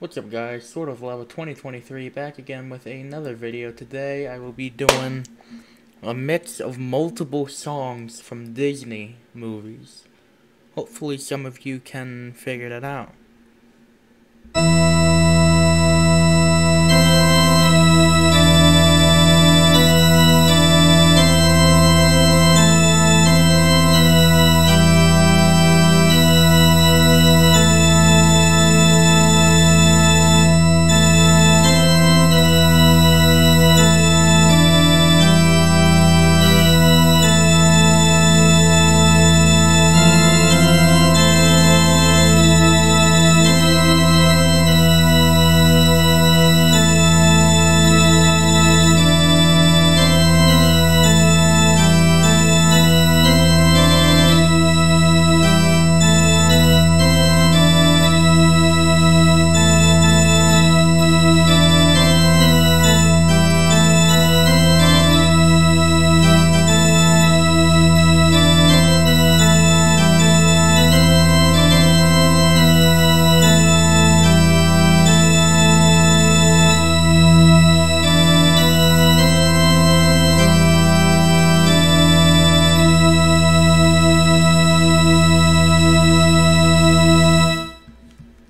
What's up guys, Sort of Level 2023 back again with another video. Today I will be doing a mix of multiple songs from Disney movies. Hopefully some of you can figure that out.